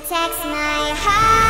protects my heart.